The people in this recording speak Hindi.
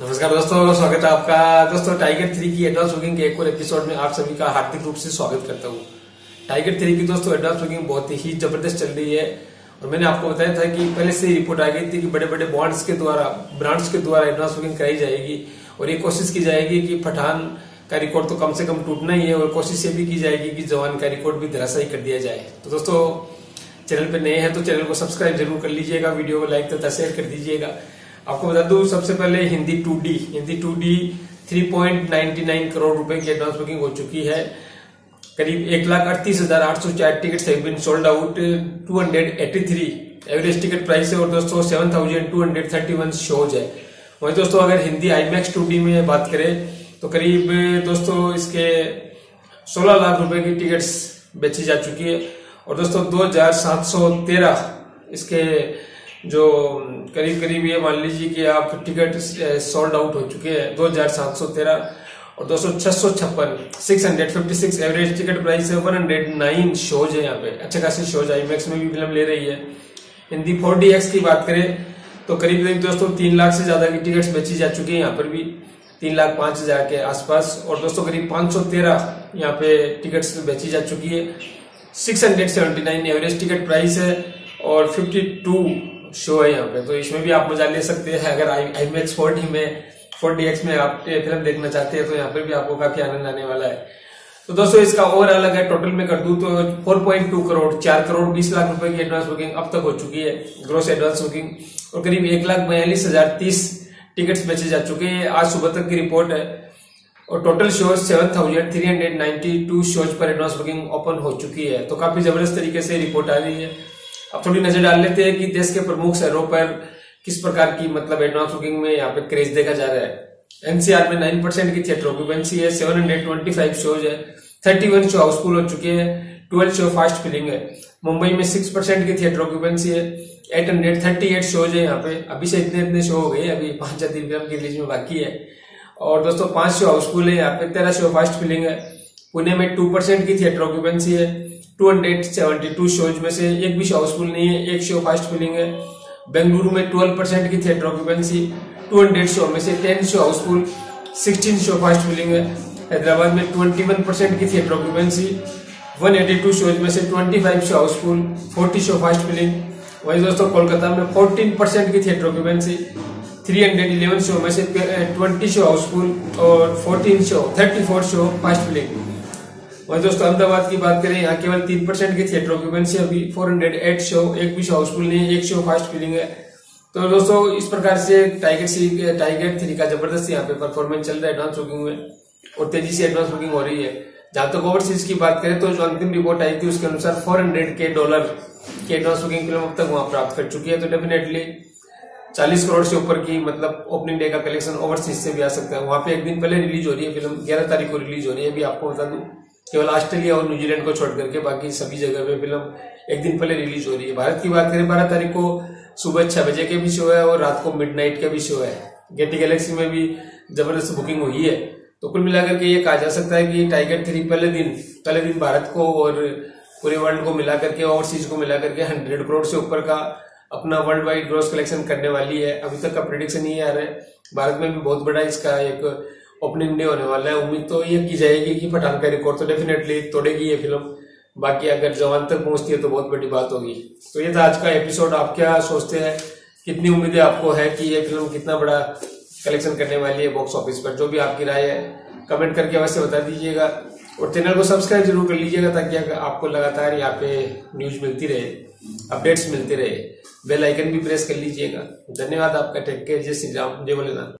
नमस्कार दोस्तों, स्वागत है आपका। दोस्तों टाइगर थ्री की एडवांस बुकिंग के एक और एपिसोड में आप सभी का हार्दिक रूप से स्वागत करता हूँ। टाइगर थ्री की दोस्तों एडवांस बुकिंग बहुत ही ज़बरदस्त चल रही है। और मैंने आपको बताया था कि पहले से रिपोर्ट आ गई थी कि बड़े बड़े बॉन्ड्स के द्वारा ब्रांड्स के द्वारा एडवांस बुकिंग कराई जाएगी। और ये कोशिश की जाएगी कि पठान का रिकॉर्ड तो कम से कम टूटना ही है और कोशिश ये भी की जाएगी कि जवान का रिकॉर्ड भी धराशायी कर दिया जाए। तो दोस्तों, चैनल पर नए हैं तो चैनल को सब्सक्राइब ज़रूर कर लीजिएगा, वीडियो को लाइक तथा शेयर कर दीजिएगा। आपको बता दूँ, सबसे पहले Hindi two Hindi two D three point ninety nine crore रुपए की एडवांस बुकिंग हो चुकी है। करीब एक लाख अड़तीस हज़ार आठ सौ चार ticket have been sold out two hundred eighty three average ticket price है और दोस्तों seven thousand two hundred thirty one shows है। वही दोस्तों, अगर हिंदी आईमैक्स टू डी में बात करें तो करीब दोस्तों, इसके सोलह लाख रुपए की टिकट्स बेची जा चुकी है। और दोस्तों, दो हज़ार सात सौ तेरह इसके जो करीब करीब ये मान लीजिए कि आप टिकट सोल्ड आउट हो चुके हैं, दो हज़ार सात सौ तेरह और दोस्तों छह सौ छप्पन six hundred fifty six average ticket price है वन हंड्रेड नाइन शोज़ है यहाँ पे, अच्छे खासी शोज़ आई मैक्स में भी फ़िल्म ले रही है। हिंदी फोर डी एक्स की बात करें तो करीब करीब दोस्तों तीन लाख से ज़्यादा की टिकट्स बेची जा चुकी है यहाँ पर भी, तीन लाख पाँच हज़ार के आसपास और दोस्तों करीब पाँच सौ तेरह यहाँ पे टिकट्स बेची जा चुकी है। Six hundred seventy nine average ticket price है और फिफ्टी टू शो है यहाँ पे तो इसमें भी आप मज़ा ले सकते हैं। अगर आई मैक्स फोर्टी में फोर्टी एक्स में आप फ़िल्म देखना चाहते हैं तो यहाँ पर भी आपको काफ़ी आनंद आने वाला है। तो दोस्तों, इसका ओवरऑल अगर टोटल में कर दूँ तो 4.2 करोड़, चार करोड़ बीस लाख रुपए की एडवांस बुकिंग अब तक हो चुकी है ग्रोस एडवांस बुकिंग और करीब एक लाख बयालीस हज़ार तीस टिकट्स बेचे जा चुके हैं। आज सुबह तक की रिपोर्ट है। और total shows seven thousand three hundred ninety two shows पर एडवांस बुकिंग ओपन हो चुकी है। तो काफ़ी ज़बरदस्त तरीके से रिपोर्ट आ रही है। अब थोड़ी नज़र डाल लेते हैं कि देश के प्रमुख शहरों पर किस प्रकार की मतलब एडवांस बुकिंग में यहाँ पे क्रेज देखा जा रहा है। एनसीआर में नाइन परसेंट की थिएटर ऑक्यूपेंसी है seven hundred twenty five shows है thirty one show house full हो चुके हैं ट्वेल्व शो फास्ट फिलिंग है। मुंबई में सिक्स परसेंट की थिएटर ऑक्यूपेंसी है eight hundred thirty eight shows है यहाँ पे। अभी से इतने इतने शो हो गए अभी पाँच तीन फ़िल्म की रिलीज़ में बाकी है। और दोस्तों, पाँच शो हाउसफुल है, यहाँ पे तेरह शो फास्ट फिलिंग है। पुणे में टू परसेंट की थिएटर ऑक्यूपेंसी है 272 शोज़ में से एक भी हाउसफुल नहीं है, एक शो फास्ट फिलिंग है। बेंगलुरु में 12 परसेंट की थिएटर ऑक्यूपेंसी 200 शो में से 10 show house full 16 show fast filling है। हैदराबाद में 21 परसेंट की थिएटर ऑक्यूपेंसी 182 शोज़ में से 25 show house full 40 show fast filling वही दोस्तों कोलकाता में 14 परसेंट की थिएटर ऑक्यूपेंसी 311 शो में से 20 शो हाउसफुल और 14 शो 34 शो फास्ट फिलिंग वही दोस्तों, अहमदाबाद की बात करें, यहाँ केवल तीन परसेंट की थिएटर ऑक्यूपेंसी अभी फोर हंड्रेड एट शो एक भी शो हाउसफुल नहीं है, एक शो फास्ट फीलिंग है। तो दोस्तों, इस प्रकार से टाइगर सी टाइगर थ्री का ज़बरदस्त यहाँ पे परफॉर्मेंस चल रहा है एडवांस बुकिंग में। और तेज़ी से एडवांस बुकिंग हो रही है। जहाँ तक ओवरसीज की बात करें तो जो अंतिम रिपोर्ट आई थी, उसके अनुसार फोर हंड्रेड के डॉलर की एडवांस बुकिंग फ़िल्म अब तक वहाँ प्राप्त कर चुकी है। तो डेफिनेटली चालीस करोड़ से ऊपर की मतलब ओपनिंग डे का कलेक्शन ओवरसीज से भी आ सकता है। वहाँ पे एक दिन पहले रिलीज़ हो रही है फ़िल्म, ग्यारह तारीख को रिलीज़ हो रही है। अभी आपको बता दूँ केवल ऑस्ट्रेलिया और न्यूजीलैंड को छोड़ करके बाकी सभी जगह पे फ़िल्म एक दिन पहले रिलीज़ हो रही है। भारत की बात करें, बारह तारीख को सुबह छह बजे के भी शो है और रात को मिड नाइट का भी शो है। गेटी गैलेक्सी में भी ज़बरदस्त बुकिंग हुई है। तो कुल मिलाकर के ये कहा जा सकता है कि टाइगर थ्री पहले दिन पहले दिन भारत को और पूरे वर्ल्ड को मिला करके ओवरसीज को मिला करके हंड्रेड करोड़ से ऊपर का अपना वर्ल्ड वाइड ग्रोस कलेक्शन करने वाली है। अभी तक का प्रिडिक्शन ये आ रहा है। भारत में भी बहुत बड़ा इसका एक ओपनिंग डे होने वाला है। उम्मीद तो ये की जाएगी कि पठान का रिकॉर्ड तो डेफिनेटली तोड़ेगी ये फ़िल्म बाकी अगर जवान तक पहुँचती है तो बहुत बड़ी बात होगी। तो ये था आज का एपिसोड आप क्या सोचते हैं? कितनी उम्मीदें आपको है कि ये फ़िल्म कितना बड़ा कलेक्शन करने वाली है बॉक्स ऑफ़िस पर? जो भी आपकी राय है कमेंट करके अवश्य बता दीजिएगा। और चैनल को सब्सक्राइब ज़रूर कर लीजिएगा ताकि आपको लगातार यहाँ पे न्यूज़ मिलती रहे अपडेट्स मिलते रहे बेल आइकन भी प्रेस कर लीजिएगा। धन्यवाद आपका। टेक केयर जय श्री राम। जय भोलेनाथ।